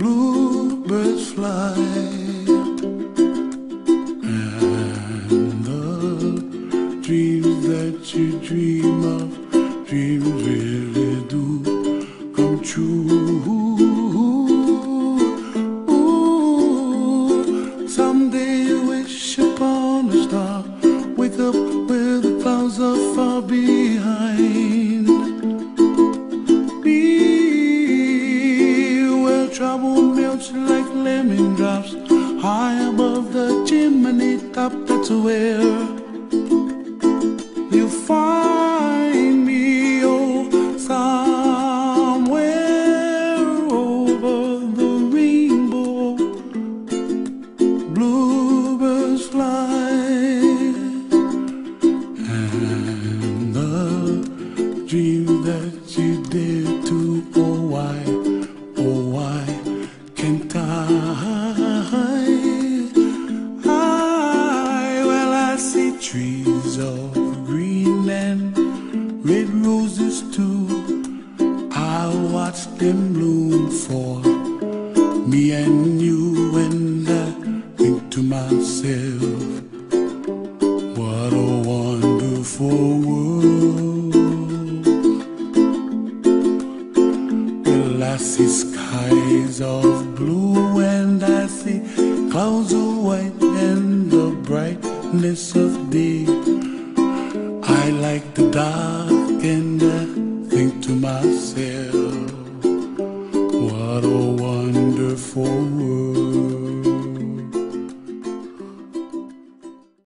bluebirds fly. And the dreams that you dream of dreams really do come true. Ooh, someday you wish upon a star wake up where the clouds are far behind. Trouble melts like lemon drops, high above the chimney top. That's where you find me, oh, somewhere over the rainbow. Bluebirds fly, and the dream that can't I? I, well, I see trees of green and red roses too. I watch them bloom for me and you, and I think to myself, what a wonderful world. Well, I see skies of of deep. I like the dark and I think to myself, what a wonderful world.